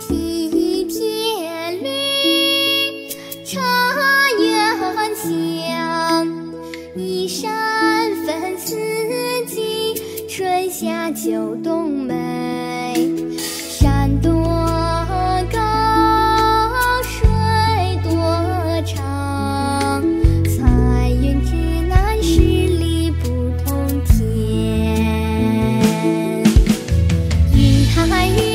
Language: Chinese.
梯田绿，茶园香，一山分四季，春夏秋冬美。Mãi